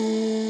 Tchau.